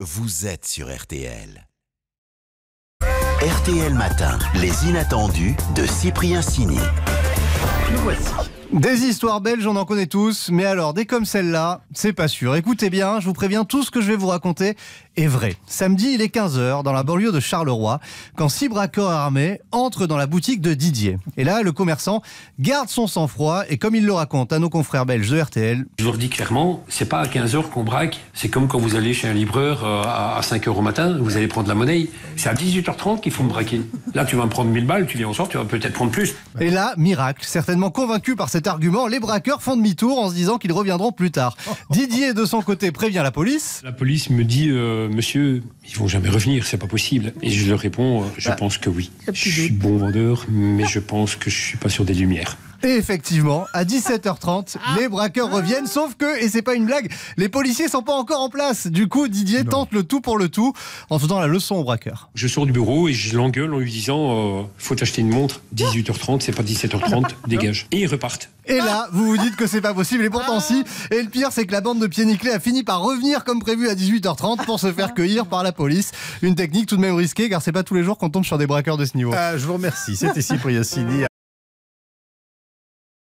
vous êtes sur RTL. RTL Matin, les inattendus de Cyprien Sini. Des histoires belges, on en connaît tous, mais alors, des comme celle-là, c'est pas sûr. Écoutez bien, je vous préviens, tout ce que je vais vous raconter est vrai. Samedi, il est 15h, dans la banlieue de Charleroi, quand six braqueurs armés entrent dans la boutique de Didier. Et là, le commerçant garde son sang-froid, et comme il le raconte à nos confrères belges de RTL, Je leur dis clairement, c'est pas à 15h qu'on braque, c'est comme quand vous allez chez un livreur euh, à 5h au matin, vous allez prendre la monnaie, c'est à 18h30 qu'il faut me braquer. Là, tu vas me prendre 1000 balles, tu viens en sort, tu vas peut-être prendre plus. Et là, miracle, certainement convaincu par cet argument, les braqueurs font demi-tour en se disant qu'ils reviendront plus tard. Didier, de son côté, prévient la police. La police me dit, euh, monsieur, ils vont jamais revenir, c'est pas possible. Et je leur réponds, euh, je Bah, pense que oui. Je suis bon vendeur, mais je pense que je suis pas sur des lumières. Et effectivement, à 17h30, les braqueurs reviennent, sauf que, et c'est pas une blague, les policiers sont pas encore en place. Du coup, Didier tente le tout pour le tout, en faisant la leçon aux braqueurs. Je sors du bureau et je l'engueule en lui disant, euh, faut t'acheter une montre, 18h30, c'est pas 17h30, dégage. Et ils repartent. Et là, vous vous dites que c'est pas possible, et pourtant si. Et le pire, c'est que la bande de pieds nickelés a fini par revenir comme prévu à 18h30 pour se faire cueillir par la police. Une technique tout de même risquée, car c'est pas tous les jours qu'on tombe sur des braqueurs de ce niveau. Ah, je vous remercie. C'était Cyprien Sini.